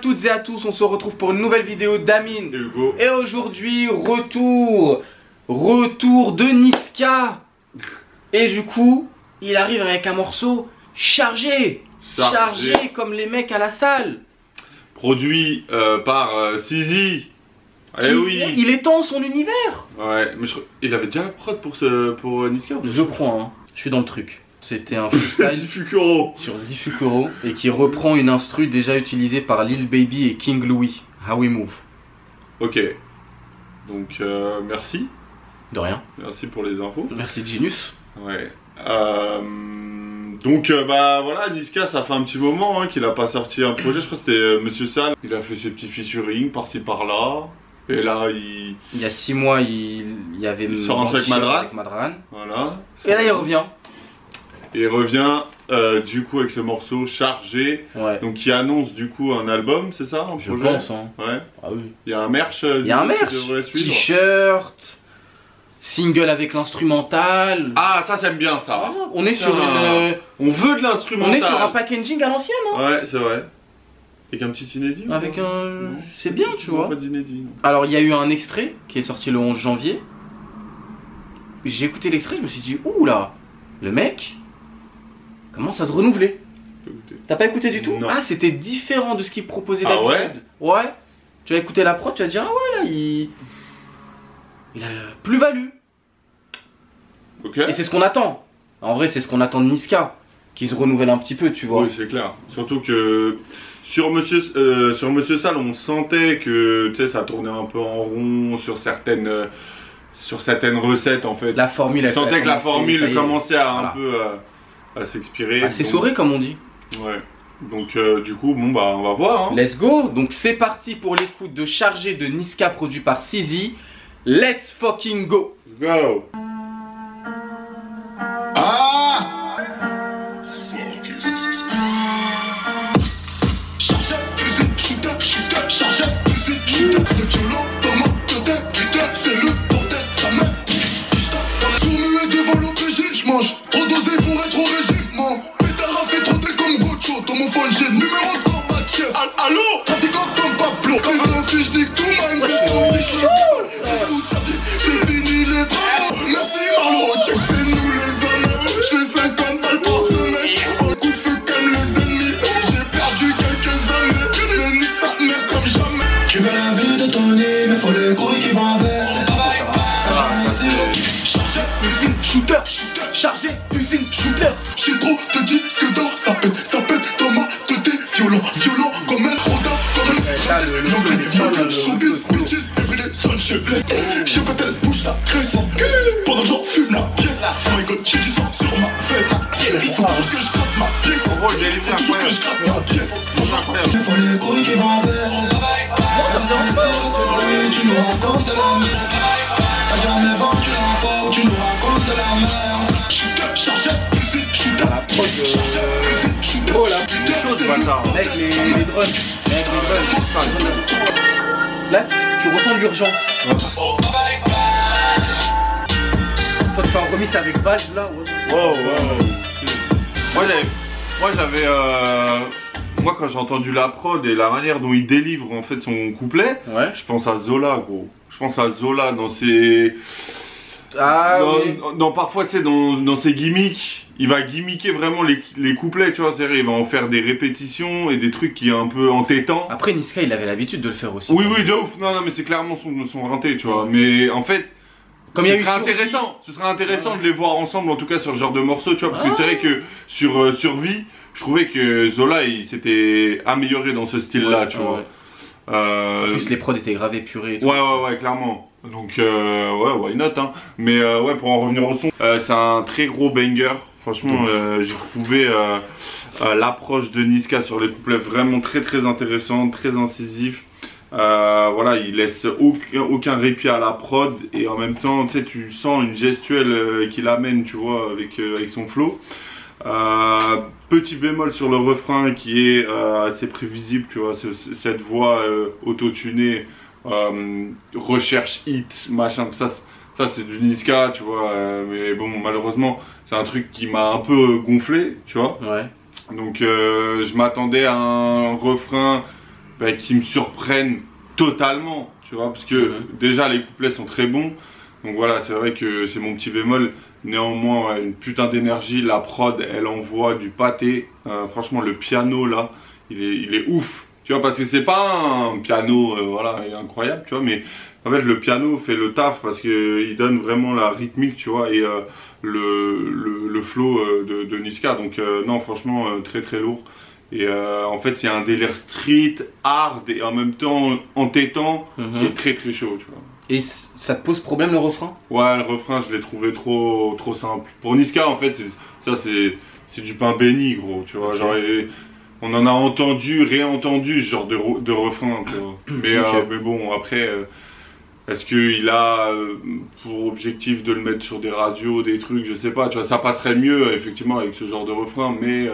toutes et à tous, on se retrouve pour une nouvelle vidéo d'Amine. Et Hugo. Et aujourd'hui, retour, retour de Niska. Et du coup, il arrive avec un morceau chargé, chargé, comme les mecs à la salle. Produit euh, par euh, Sizi. Eh oui. Il est dans son univers. Ouais, mais je crois- il avait déjà la prod pour ce pour euh, Niska. Je crois, hein. je suis dans le truc. C'était un freestyle Zifukuro. sur Zifukuro et qui reprend une instru déjà utilisée par Lil Baby et King Louis. How we move. Ok. Donc euh, merci, De rien. merci pour les infos. Merci Genius. Ouais. Euh, donc euh, bah voilà, Niska, ça fait un petit moment hein, qu'il a pas sorti un projet. Je crois que c'était euh, Monsieur Sal. Il a fait ses petits featuring par-ci par-là. Et là, il Il y a six mois, il, il y avait Il sort un avec Madran. avec Madran. voilà. Et là, il revient. Et il revient euh, du coup avec ce morceau chargé. Ouais. Donc qui annonce du coup un album, c'est ça un Je projet pense, hein. Ouais. Ah oui. Il y a un merch. euh, Il y a un merch. T-shirt. Single avec l'instrumental. Ah ça j'aime bien ça. Voilà. On est sur une. euh, On veut de On l'instrumental. est sur un packaging à l'ancienne, hein. Ouais, c'est vrai. Avec un petit inédit Avec un. C'est bien, tu vois. Pas d'inédit. Alors, il y a eu un extrait qui est sorti le 11 janvier. J'ai écouté l'extrait, je me suis dit, ouh là, le mec commence à se renouveler. T'as pas écouté du tout Non. Ah, c'était différent de ce qu'il proposait Ah d'habitude. ouais Tu vas écouter la prod, tu vas te dire, ah ouais, là, il. Il a plus-value. Ok. Et c'est ce qu'on attend. En vrai, c'est ce qu'on attend de Niska, qui se renouvelle un petit peu, tu vois. Oui, c'est clair. Surtout que sur Monsieur, euh, sur Monsieur Sal, on sentait que tu sais, ça tournait un peu en rond sur certaines, euh, sur certaines recettes en fait. La formule, on sentait que la ça formule commençait à Voilà. un peu euh, à s'expirer. Ah, c'est Donc- sauré, comme on dit. Ouais. Donc euh, du coup, bon bah on va voir. Hein. Let's go. Donc c'est parti pour l'écoute de Chargé de Niska produit par Sizi. Let's fucking go. Go. Ah Chargeur, musique, shooter, shooter, chargeur, musique, shooter C'est violent dans ma tête, putain, c'est le bordel, ça m'aide Sourd-muet devant l'OPJ, j'mange Trop showbiz, bitches, everyday sunshine. J'aime quand elle bouge sa graisse. Pendant que j'en fume la pièce. Oh my god, j'ai du sang sur ma fesse. Faut toujours que je gratte ma pièce. Faut toujours que je gratte ma pièce. Il faut les couilles qui vont avec. Tu nous racontes de la merde. T'as jamais vendu porte, tu nous racontes de la merde. Musique. La prod de- musique, shooter. Oh, la chose, c'est bâtard. le- Avec les, les drums. Avec les drums. Là, tu ressens l'urgence. Toi, tu fais un remix avec Valve là. ouais. Wow, wow. Moi j'avais, moi j'avais, euh, moi quand j'ai entendu la prod et la manière dont il délivre en fait son couplet, Ouais. je pense à Zola gros. Je pense à Zola dans ses, Ah dans, oui. dans- parfois tu sais dans, dans ses gimmicks, il va gimmicker vraiment les, les couplets, tu vois, c'est-à-dire il va en faire des répétitions et des trucs qui est un peu entêtants. Après, Niska, il avait l'habitude de le faire aussi. Oui oui de ouf, non non mais c'est clairement son, son rinté, tu vois, mais en fait Comme il y a ce eu serait intéressant, ce serait intéressant Ouais. de les voir ensemble, en tout cas sur ce genre de morceau, tu vois, parce que c'est vrai que sur euh, Survie, je trouvais que Zola il s'était amélioré dans ce style-là, Ouais, tu ouais, vois. Euh, En plus, les prods étaient gravés, purés. et tout. Ouais, ouais, ouais, clairement. Donc, euh, ouais, why not, hein. Mais euh, ouais, pour en revenir au son, euh, c'est un très gros banger. Franchement, j'ai trouvé l'approche de Niska sur les couplets vraiment très très intéressante, très incisif. Voilà, il laisse aucun, aucun répit à la prod et en même temps, tu sais, tu sens une gestuelle qu'il amène, tu vois, avec, avec son flow. Petit bémol sur le refrain qui est assez prévisible, tu vois, ce- cette voix autotunée, euh, recherche hit, machin, ça, c'est- ça c'est du Niska, tu vois, euh, mais bon, malheureusement, c'est un truc qui m'a un peu gonflé, tu vois. Ouais. Donc euh, je m'attendais à un refrain bah, qui me surprennent totalement, tu vois, parce que Mhm. déjà les couplets sont très bons. Donc voilà, c'est vrai que c'est mon petit bémol. Néanmoins, une putain d'énergie, la prod, elle envoie du pâté. Euh, franchement, le piano là, il est, il est ouf. Tu vois, parce que c'est pas un piano, euh, voilà, incroyable, tu vois, mais en fait, le piano fait le taf parce que il donne vraiment la rythmique, tu vois, et euh, le, le, le flow euh, de, de Niska. Donc, non, franchement, très très lourd. Et en fait, il y a un délire street, hard et en même temps entêtant qui Mhm. est très très chaud, tu vois. Et ça te pose problème le refrain? Ouais, le refrain, je l'ai trouvé trop, trop simple. Pour Niska, en fait, ça, c'est, du pain béni, gros, tu vois. Genre, on en a entendu, réentendu ce genre de, de refrain. Mais, euh, mais bon, après, euh, est-ce qu'il a euh, pour objectif de le mettre sur des radios, des trucs, je sais pas, tu vois, ça passerait mieux, effectivement, avec ce genre de refrain, mais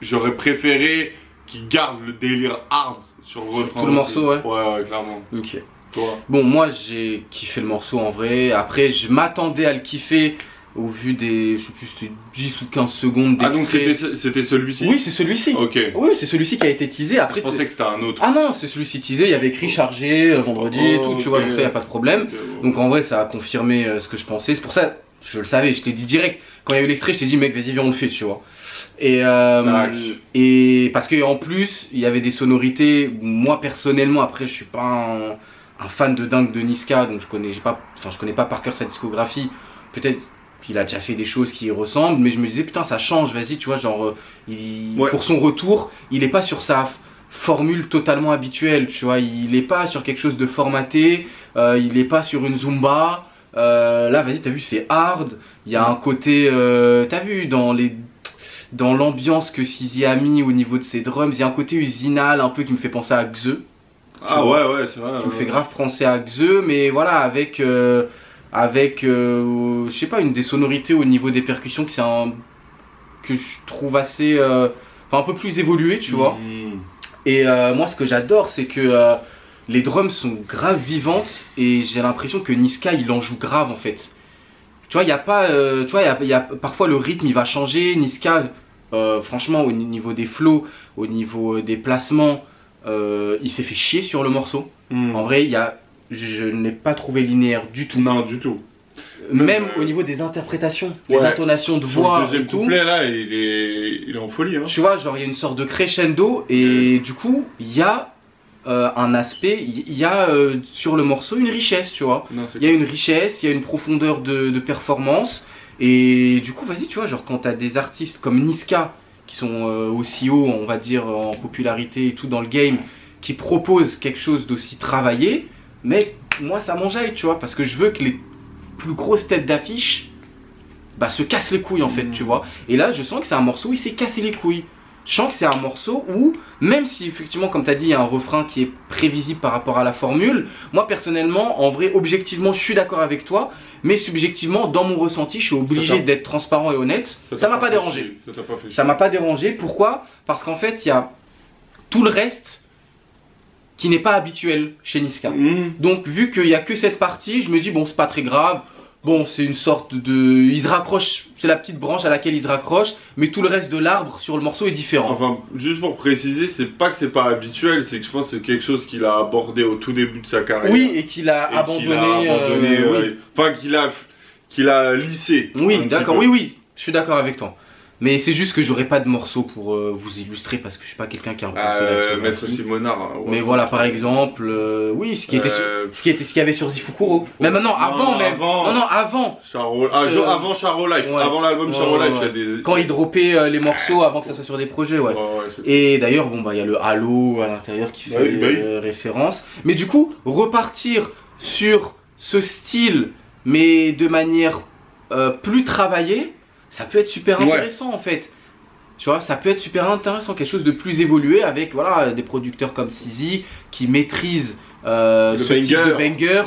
j'aurais préféré qu'il garde le délire hard sur le refrain. tout le morceau, ouais. Ouais, ouais, clairement. Ok. Toi? Bon, moi j'ai kiffé le morceau en vrai. Après, je m'attendais à le kiffer au vu des, je sais plus, c'était 10 ou 15 secondes Ah, donc c'était, celui-ci? Oui, c'est celui-ci. Ok. Oui, c'est celui-ci qui a été teasé. Après, Je pensais que c'était un autre. ah non, c'est celui-ci teasé. Il y avait écrit chargé euh, vendredi et Oh, tout, tu vois, donc ça y a pas de problème. Donc en vrai, ça a confirmé euh, ce que je pensais. C'est pour ça, je le savais, je t'ai dit direct. Quand il y a eu l'extrait, je t'ai dit, mec, vas-y, viens, on le fait, tu vois. Et, euh, et parce que en plus, il y avait des sonorités. Moi, personnellement, après, je suis pas un, un fan de dingue de Niska, donc je connais pas, enfin, je connais pas par cœur sa discographie. Peut-être qu'il a déjà fait des choses qui y ressemblent, mais je me disais, putain, ça change, vas-y, tu vois, genre, euh, il, Ouais. pour son retour, il est pas sur sa formule totalement habituelle, tu vois, il est pas sur quelque chose de formaté, euh, il est pas sur une zumba. Euh, là, vas-y, t'as vu, c'est hard. Il y a un côté, euh, t'as vu, dans les, dans l'ambiance que Sizi a mis au niveau de ses drums, il y a un côté usinal un peu qui me fait penser à Xe, Ah ouais, ouais, c'est vrai. qui me fait grave penser à Xe, mais voilà, avec, euh, avec, euh, je sais pas, une des sonorités au niveau des percussions que c'est un, que je trouve assez, euh, enfin un peu plus évolué, tu vois. Mm. Et euh, moi, ce que j'adore, c'est que euh, les drums sont grave vivantes et j'ai l'impression que Niska, il en joue grave en fait. Tu vois, il y a pas, tu vois, y a, y a- parfois le rythme, il va changer. Niska, franchement, au ni- niveau des flows, au niveau des placements, il s'est fait chier sur le morceau. Mm. En vrai, il y a, je n'ai pas trouvé linéaire du tout. Non, du tout. Même euh, au niveau des interprétations, ouais. les intonations de voix le deuxième et tout. couplet là, il est, il est en folie. Hein. Tu vois, genre il y a une sorte de crescendo et du coup, il y a euh, un aspect, il y a euh, sur le morceau une richesse, tu vois. Il y a une richesse, il y a une profondeur de, de performance et du coup, vas-y, tu vois, genre quand t'as des artistes comme Niska qui sont aussi hauts, on va dire, en popularité et tout dans le game, qui proposent quelque chose d'aussi travaillé, mais moi ça m'enjaille, tu vois, parce que je veux que les plus grosses têtes d'affiche bah, se cassent les couilles en fait, tu vois. Et là, je sens que c'est un morceau où il s'est cassé les couilles. Je sens que c'est un morceau où, même si effectivement, comme tu as dit, il y a un refrain qui est prévisible par rapport à la formule, moi personnellement, en vrai, objectivement, je suis d'accord avec toi, mais subjectivement, dans mon ressenti, je suis obligé d'être transparent et honnête. Ça m'a pas dérangé. pas Ça m'a pas dérangé. Pourquoi? Parce qu'en fait, il y a tout le reste qui n'est pas habituel chez Niska. Mm. Donc, vu qu'il y a que cette partie, je me dis, bon, c'est pas très grave. Bon, c'est une sorte de. Il se raccroche, c'est la petite branche à laquelle il se raccroche, mais tout le reste de l'arbre sur le morceau est différent. Enfin, juste pour préciser, c'est pas que c'est pas habituel, c'est que je pense que c'est quelque chose qu'il a abordé au tout début de sa carrière. oui, et qu'il a abandonné. qu'il a abandonné, euh, euh, Enfin, qu'il a, qu'il a lissé. oui, d'accord, oui, oui, je suis d'accord avec toi. Mais c'est juste que j'aurais pas de morceau pour euh, vous illustrer parce que je suis pas quelqu'un qui a un peu Euh, de Maître Simonard. hein. Mais voilà, par exemple, euh, oui, ce qui était sur- Euh, ce qui était ce qu'il y avait sur Zifukuro. Mais maintenant, avant Non, même. avant. Non, non, avant. Charo... Ah, Ce- avant Charo Life, Ouais. avant l'album Charo ouais, Life, il y a des. Quand il droppait euh, les morceaux avant que ça soit sur des projets, ouais. Et d'ailleurs, bon, bah, il y a le Halo à l'intérieur qui fait Bah oui, bah référence. Mais du coup, repartir sur ce style, mais de manière plus travaillée, ça peut être super Ouais. intéressant en fait. Tu vois, ça peut être super intéressant, quelque chose de plus évolué avec voilà, des producteurs comme Sizi qui maîtrisent euh, Le ce type de banger. banger.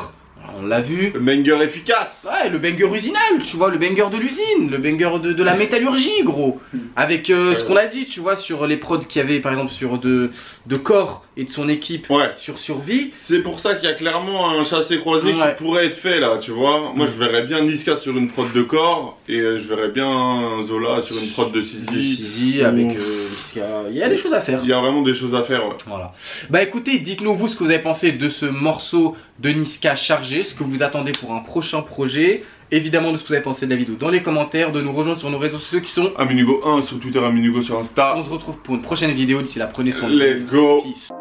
On l'a vu. Le banger efficace. Ouais, le banger usinal, tu vois, le banger de l'usine, le banger de, de la métallurgie, gros. Avec euh, ce qu'on a dit, tu vois, sur les prods qu'il y avait, par exemple, sur de, de corps, et de son équipe Ouais. sur survie. C'est pour ça qu'il y a clairement un chassé croisé Ouais. qui pourrait être fait là, tu vois. Moi je verrais bien Niska sur une prod de corps et euh, je verrais bien Zola sur une prod de Sisi. Sisi Ou- avec. euh, il y a- il y a des choses à faire. Il y a vraiment des choses à faire, ouais. Voilà. Bah écoutez, dites-nous vous ce que vous avez pensé de ce morceau de Niska chargé, ce que vous attendez pour un prochain projet. Évidemment de ce que vous avez pensé de la vidéo dans les commentaires, de nous rejoindre sur nos réseaux sociaux qui sont. Aminugo 1 sur Twitter, Aminugo sur Insta. On se retrouve pour une prochaine vidéo. D'ici là, prenez soin de vous. Let's go. Peace.